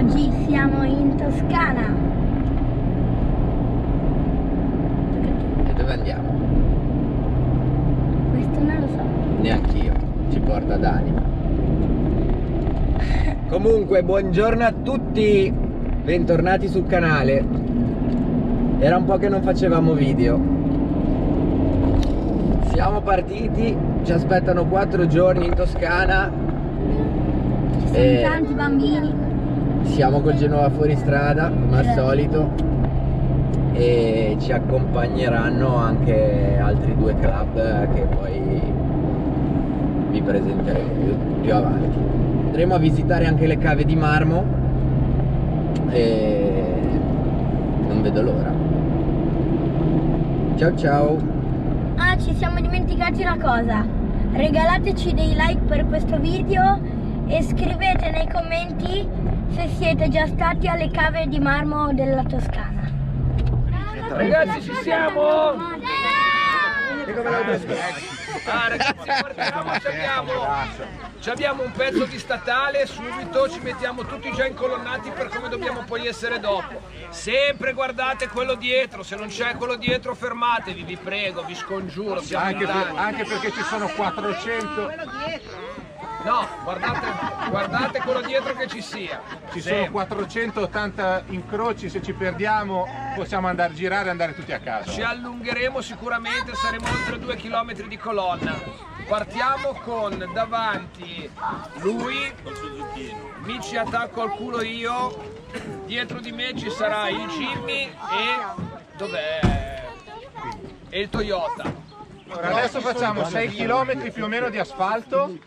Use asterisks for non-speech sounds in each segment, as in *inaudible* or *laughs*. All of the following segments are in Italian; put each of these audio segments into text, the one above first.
Oggi siamo in Toscana. E dove andiamo? Questo non lo so. Neanch'io. Ci porta Dani. Comunque, buongiorno a tutti. Bentornati sul canale. Era un po' che non facevamo video. Siamo partiti, ci aspettano quattro giorni in Toscana. Ci sono Eh. tanti bambini. Siamo col Genova fuori strada, come al Eh. solito. E ci accompagneranno anche altri due club che poi vi presenteremo più, più avanti. Andremo a visitare anche le cave di marmo e non vedo l'ora. Ciao ciao! Ah, ci siamo dimenticati una cosa. Regalateci dei like per questo video e scrivete nei commenti se siete già stati alle cave di marmo della Toscana. Ragazzi ci siamo! Ah ragazzi guardiamo, ci abbiamo, ci abbiamo un pezzo di statale, subito ci mettiamo tutti già incolonnati per come dobbiamo poi essere dopo. Sempre guardate quello dietro, se non c'è quello dietro fermatevi, vi prego, vi scongiuro, Anche, per- anche perché ci sono 400, No, guardate, guardate quello dietro che ci sia. ci sono Sempre. 480 incroci, se ci perdiamo possiamo andare a girare e andare tutti a casa. Ci allungheremo sicuramente, saremo oltre due chilometri di colonna. Partiamo con davanti lui, mi ci attacco al culo io, dietro di me ci sarà il Jimmy e dov'è? E il Toyota. Allora, adesso facciamo 6 km più o meno di asfalto.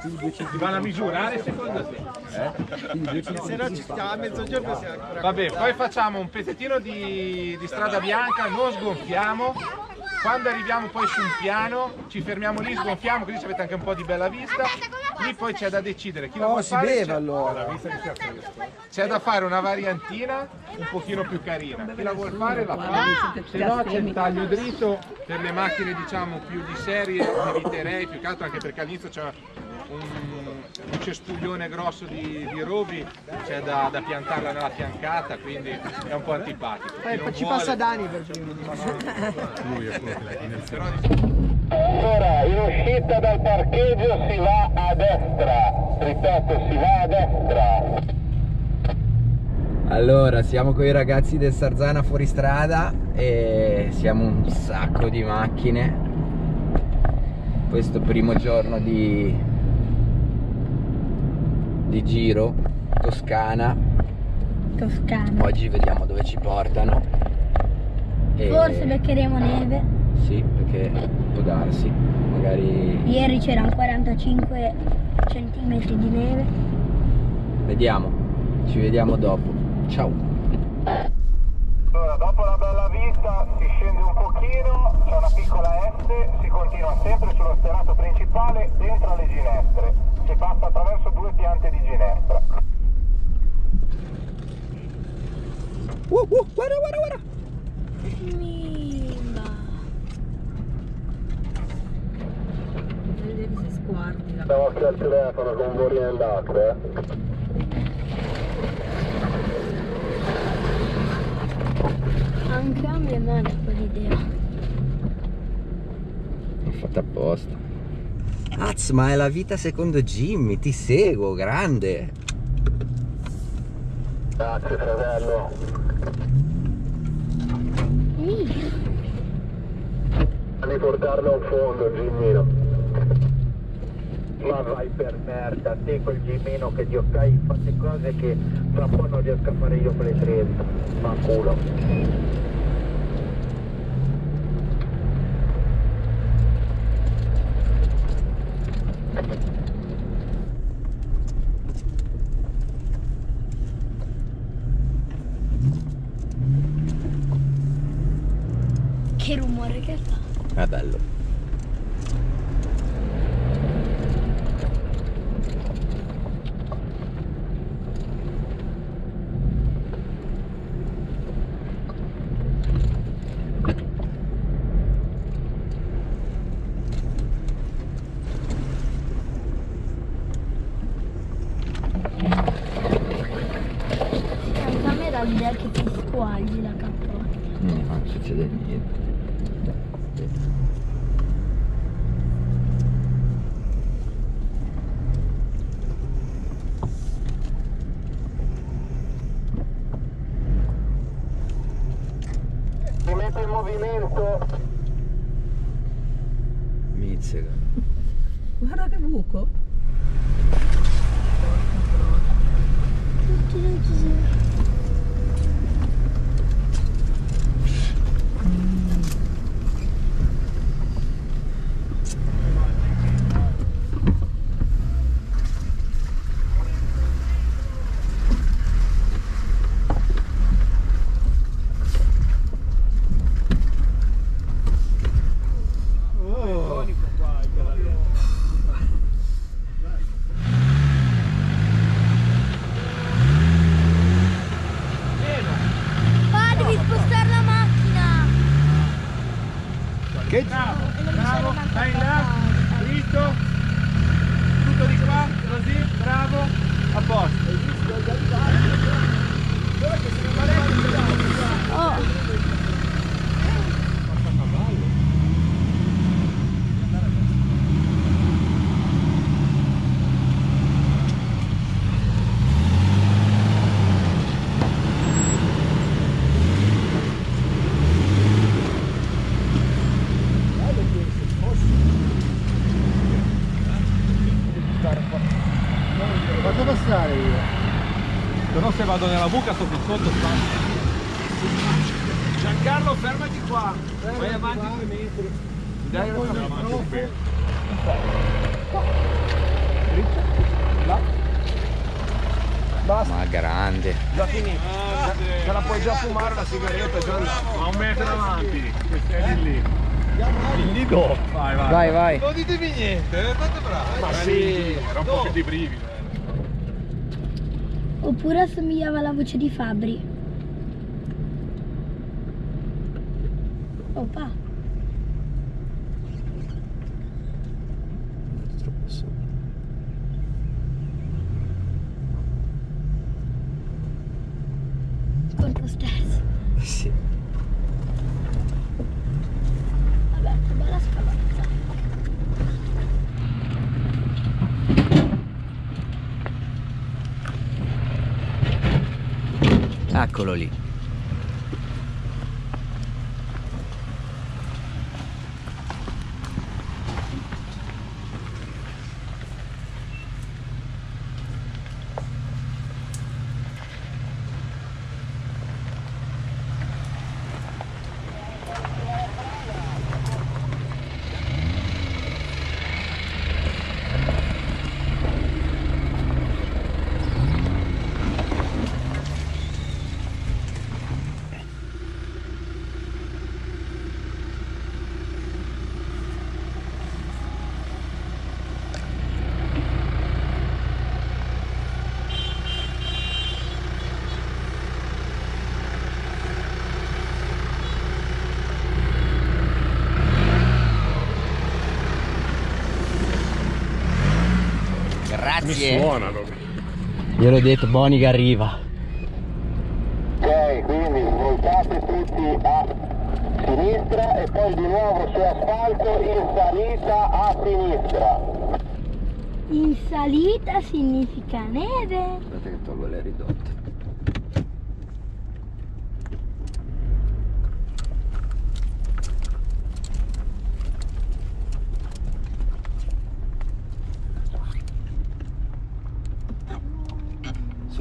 Si vanno a misurare secondo te? Se no ci stiamo a mezzogiorno siamo ancora Vabbè, poi facciamo un pezzettino di, di strada bianca, non sgonfiamo. Quando arriviamo poi su un piano, ci fermiamo lì, sgonfiamo, così avete anche un po' di bella vista. Lì poi c'è da decidere chi la vuole fare. c'è- allora. C'è da fare una variantina un pochino più carina. Chi la vuol fare la fa. Se no c'è il taglio dritto per le macchine diciamo più di serie, eviterei più che altro anche perché all'inizio c'è un, un cespuglione grosso di, di rovi, c'è da, da piantarla nella fiancata, quindi è un po' antipatico. Non ci vuole- passa Dani per *laughs* primo. però, diciamo, Ora, in uscita dal parcheggio si va a destra. Ripeto, si va a destra. Allora, siamo con i ragazzi del Sarzana fuori strada e siamo un sacco di macchine. Questo primo giorno di, di giro, Toscana. Toscana. Oggi vediamo dove ci portano. E- Forse beccheremo neve. Sì, perché può darsi. Magari Ieri c'erano 45 centimetri di neve. vediamo. Ci vediamo dopo. Ciao. Allora, dopo la bella vista si scende un pochino, c'è una piccola S, si continua sempre sullo sterrato principale dentro le ginestre. Si passa attraverso due piante di ginestra. Uh, uh, guarda, guarda, guarda. Mimba. Siamo occhio al telefono con Bori andate, eh. Anche a me manca quell'idea. L'ho fatta apposta. Az, ma è la vita secondo Jimmy, ti seguo, grande. Grazie fratello. Devi portarlo a un fondo, Gimmino. Ma vai per merda, te quel Gimeno che Dio fai fate cose che tra un po' non riesco a fare io con le 30. Ma culo. Che rumore che fa. È bello. Mizzega. Guarda che buco. Ah, devi spostare la macchina! Che Bravo, bravo, dai in là, dritto, tutto di qua, così, bravo, a posto. Oh, Faccio passare io. Se no se vado nella buca sto qui sotto, sta. Giancarlo, fermati qua. Vai avanti due metri. Dai, andiamo avanti un po'. Ma grande. Già finito. Se la puoi già fumare la sigaretta, già andata. Ma un metro avanti, che sei lì. Quindi dopo. Vai, vai. Vai, vai. Non ditemi niente, eh, fate bravi. Ma sì. Era un po' che di brivido. Oppure assomigliava alla voce di Fabri. Opa. Colpo stairs. Sì. Vabbè, che bella scalata. Eccolo lì. Grazie. Suonano. Gliel'ho detto, Boni che arriva. Ok, quindi voltate tutti a sinistra e poi di nuovo su asfalto in salita a sinistra. In salita significa neve. Aspetta che tolgo le ridotte.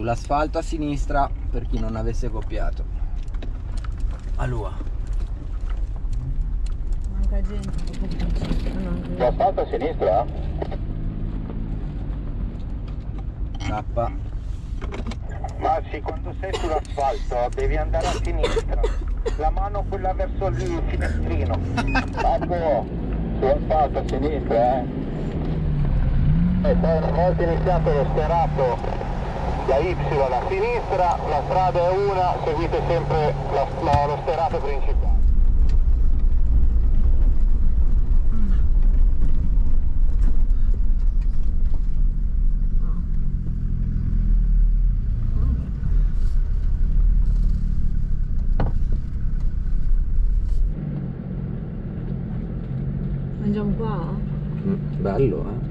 Sull'asfalto a sinistra per chi non avesse copiato. Alua. Manca gente, L'asfalto a sinistra? K. Ma sì, quando sei sull'asfalto devi andare a sinistra. La mano quella verso il finestrino. Ecco, sull'asfalto a sinistra, eh. E poi una volta iniziato lo sterato via Y a sinistra, la strada è una, seguite sempre la, la, lo sterato principale. Mangiamo qua? Mm, bello eh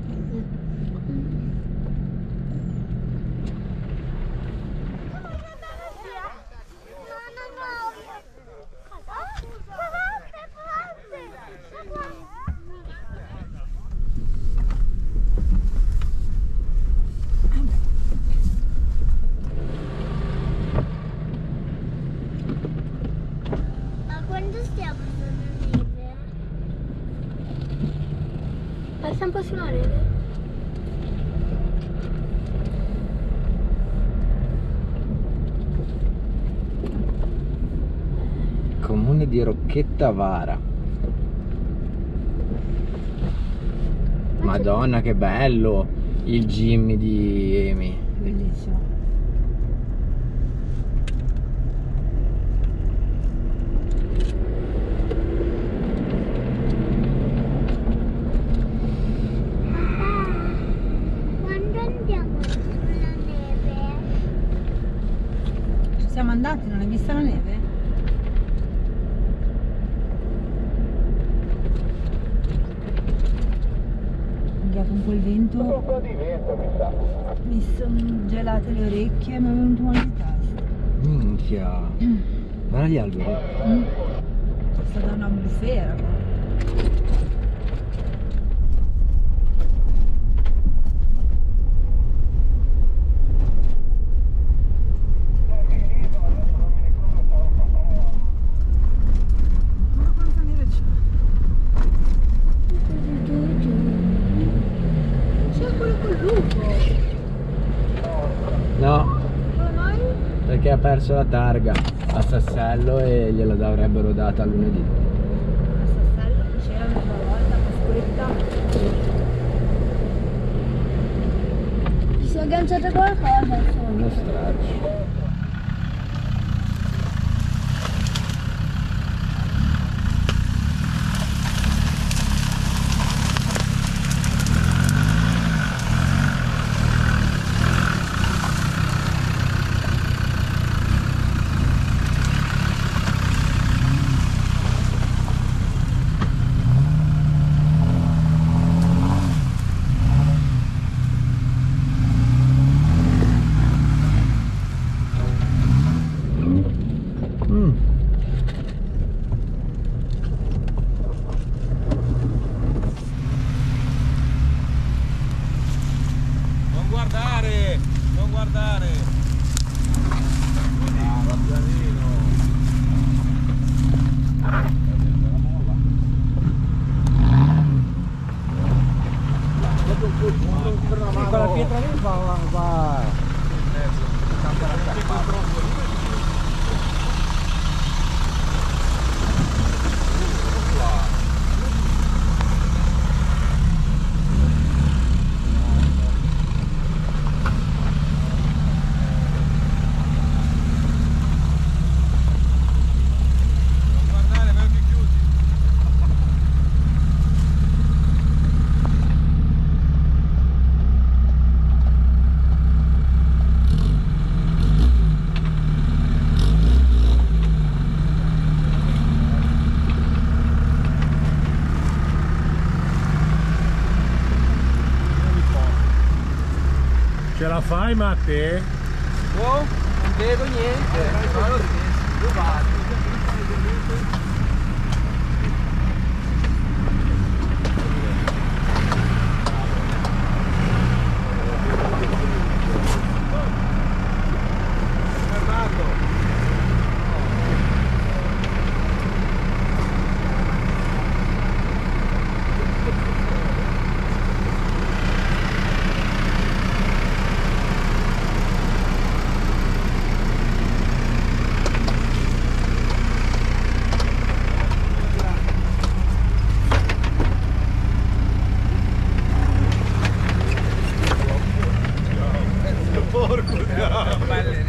Rocchetta Vara. Madonna che bello il Jimmy di Amy. Bellissimo. Quando andiamo sulla neve? Ci siamo andati, non hai visto la neve? Andiamo con quel vento, Un po' di vento mi sa. mi sono gelate le orecchie e mi è venuto mal di testa. Minchia. Guarda gli alberi. Mm. È stata una bufera. qua. Ma quanta neve c'è? C'è quello col lupo. No, Come mai? perché ha perso la targa a Sassello e gliela avrebbero data lunedì. A Sassello c'era una volta, Pasquetta. Si è agganciato qualcosa. Uno straccio. Guardare, non guardare. Brava, pianino. Quella pietra lì va, va. Non guardare, vai occhi chiusi. Ce la fai Matte? Oh, non vedo niente. Fa lo stesso. Dove vado? Fermato.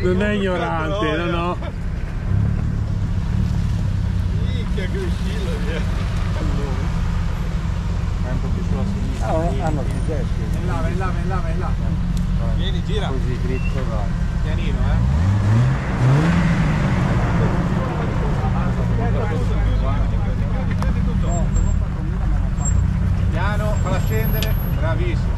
Non è ignorante, no no. Minchia che uscillo. È un po' più sulla sinistra. Ah, hanno successo. Vai in là, vai in là, vai in là, vai in là. Vieni, gira. Così dritto va. Pianino, eh. Piano, falla scendere. Bravissimo.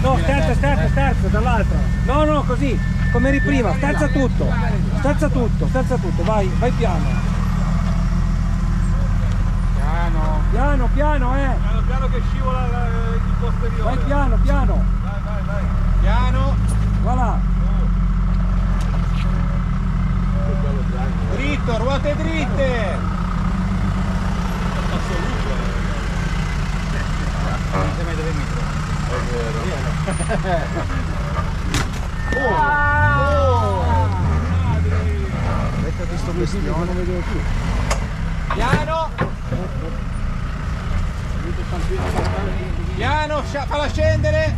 No, sterza, sterza, sterza, dall'altra. No, no, così, come eri prima, sterza tutto. Sterza tutto, sterza tutto, vai, vai piano. Piano. Piano, piano, eh. Piano piano che scivola la- il posteriore. Vai piano, piano. Vai, vai, vai. Piano. Voilà. Dritto, ruote dritte. Piano. Piano, scia- falla scendere.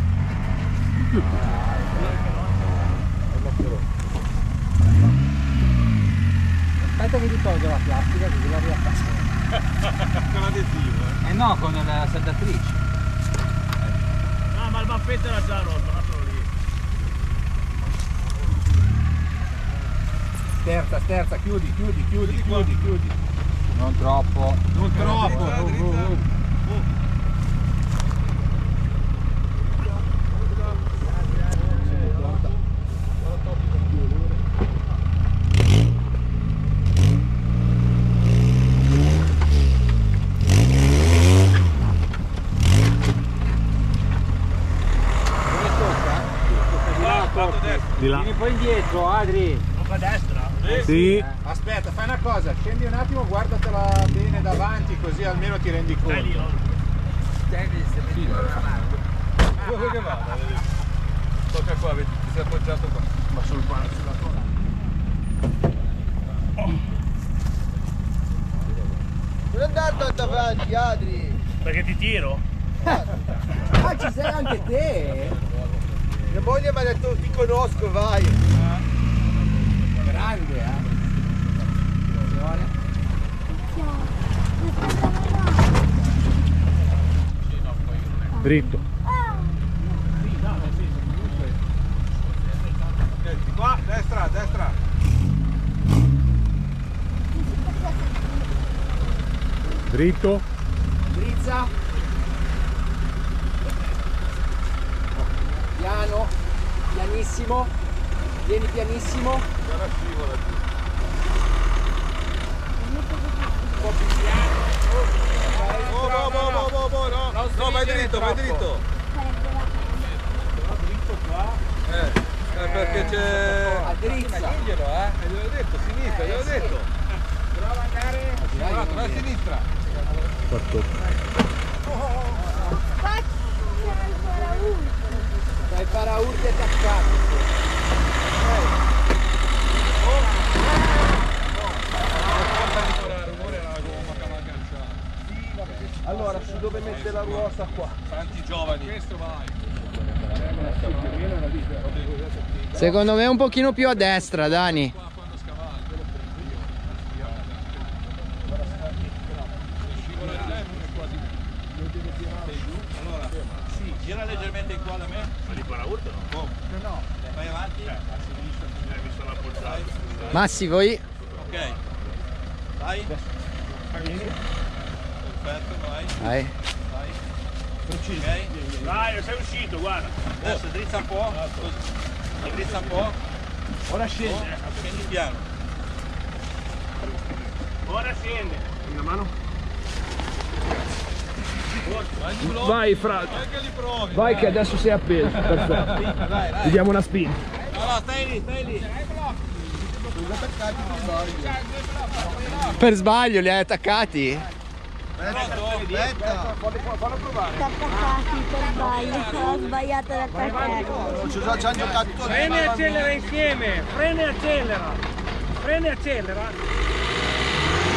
Aspetta che ti tolgo la plastica così la riattacco. *laughs* Con l'adesivo. Eh no, con la saldatrice. Baffetto era già rotto, lascialo lì. Sterza, sterza, chiudi, chiudi, chiudi, chiudi, chiudi. Non troppo. Non troppo. Poi indietro, Adri. A destra? Sì. Aspetta, fai una cosa, scendi un attimo, guardatela bene davanti così almeno ti rendi Dai lì, conto. Dove che vada? Tocca qua, vedi, ti sei appoggiato qua. Ma sul pane, sulla tua. Non andare tanto avanti, Adri. Perché ti tiro? Ah, ci sei anche te? Mia moglie mi ha detto ti conosco, vai. Grande, eh. Dritto. Di qua, destra, destra. Dritto. Drizza. Piano, pianissimo. Vieni pianissimo. Guarda scivola giù. Un po' più piano. Oh, boh, boh, boh, boh, boh, no. Non No, vai dritto, vai dritto. Dritto qua. Eh, eh, perché c'è... A drizza. Diglielo, eh. Eh, Gliel'ho detto, sinistra, gliel'ho detto. Prova a andare. Guarda, vai a sinistra. Dai paraurti attaccati. Allora, su dove mette la ruota qua? Tanti giovani. Questo vai. Secondo me un pochino più a destra, Dani. Sì, gira leggermente in qua da me. Ma di paraurto no? Come? No. Vai avanti. a sinistra, mi sono appoggiato. Massi, voi? Ok. Vai. Perfetto, vai. Vai. Vai. Ok. Dai, sei uscito, guarda. Adesso drizza un po'. Così. Drizza un po'. Ora scendi. Scendi piano. Ora scende. Una mano. Vai Fra, Vai che vai adesso sei appeso. *laughs* Perfetto. Ti diamo una spin. No, no, stai lì, stai lì. Per sbaglio li hai attaccati? Aspetta. Fallo provare. attaccati per sbaglio, ho sbagliato ad attaccare. Ci hanno giocato Frena e accelera insieme. Frena e accelera. Frena e accelera.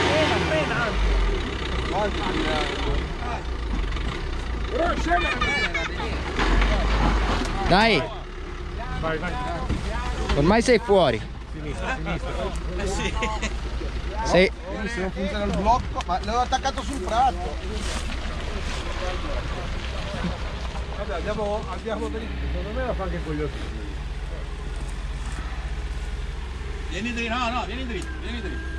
Frena, frena anzi. Dai. Ormai sei fuori. Eh sì. Sei... Se non funziona il blocco, ma l'ho attaccato sul prato. Vabbè, andiamo, andiamo per Secondo me la fa anche con gli occhi. Vieni dritto, no, no, vieni dritto, vieni dritto.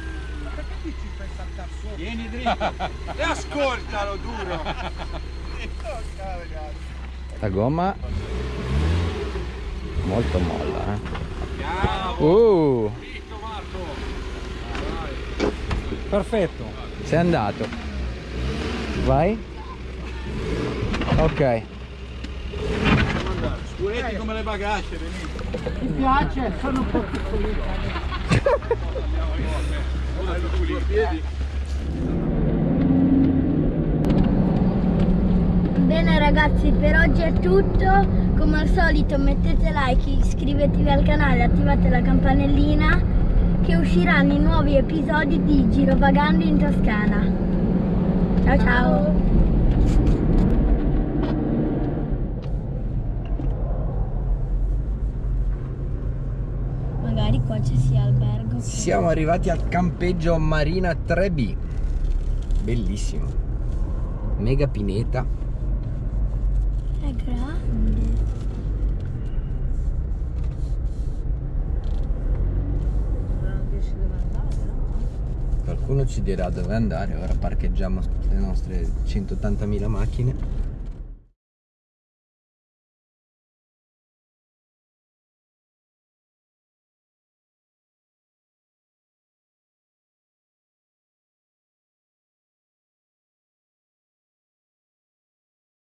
perché dici fai saltare sopra? Vieni dritto *laughs* e ascoltalo duro. La gomma molto molla, eh. Bravo. Uh, Dritto Marco. Perfetto. sei andato. Vai. Ok. Scuretti come le bagasce, venite. Mi piace, sono un po' piccolino. Bene ragazzi, per oggi è tutto. Come al solito mettete like, iscrivetevi al canale, attivate la campanellina che usciranno i nuovi episodi di Girovagando in Toscana. Ciao ciao! Magari qua ci sia albergo. Siamo arrivati al campeggio Marina 3B. Bellissimo. Mega pineta. È grande. Qualcuno ci dirà dove andare, ora parcheggiamo le nostre 180.000 macchine